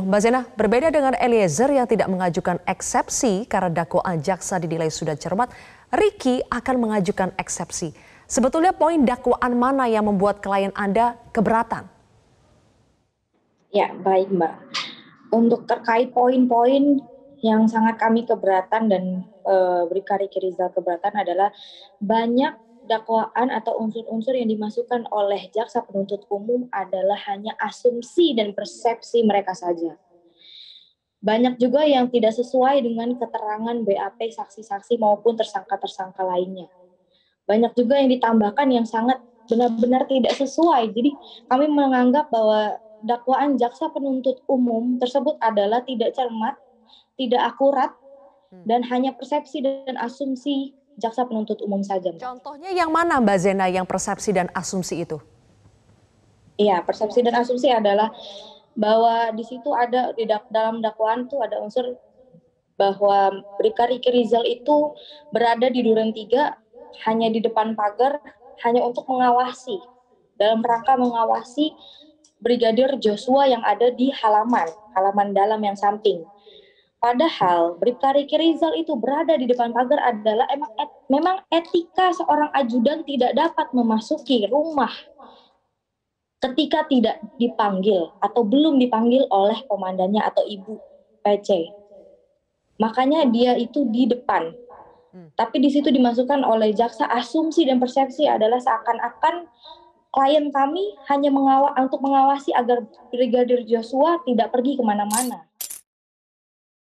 Mbak Zena, berbeda dengan Eliezer yang tidak mengajukan eksepsi karena dakwaan jaksa dinilai sudah cermat, Ricky akan mengajukan eksepsi. Sebetulnya poin dakwaan mana yang membuat klien Anda keberatan? Ya, baik Mbak. Untuk terkait poin-poin yang sangat kami keberatan dan e, Brika Ricky Rizal keberatan adalah banyak dakwaan atau unsur-unsur yang dimasukkan oleh jaksa penuntut umum adalah hanya asumsi dan persepsi mereka saja. Banyak juga yang tidak sesuai dengan keterangan BAP saksi-saksi maupun tersangka-tersangka lainnya. Banyak juga yang ditambahkan yang sangat benar-benar tidak sesuai. Jadi kami menganggap bahwa dakwaan jaksa penuntut umum tersebut adalah tidak cermat, tidak akurat, hmm. dan hanya persepsi dan asumsi jaksa penuntut umum saja. Contohnya yang mana Mbak Zena yang persepsi dan asumsi itu? Iya, persepsi dan asumsi adalah bahwa di situ ada di dalam dakwaan itu ada unsur bahwa Brika Riki Rizal itu berada di Duren Tiga hanya di depan pagar hanya untuk mengawasi dalam rangka mengawasi Brigadir Joshua yang ada di halaman halaman dalam yang samping Padahal Bribka Riki Rizal itu berada di depan pagar adalah emang et, memang etika seorang ajudan tidak dapat memasuki rumah ketika tidak dipanggil atau belum dipanggil oleh komandannya atau ibu PC. Makanya dia itu di depan. Hmm. Tapi di situ dimasukkan oleh jaksa asumsi dan persepsi adalah seakan-akan klien kami hanya mengawal untuk mengawasi agar Brigadir Joshua tidak pergi ke mana-mana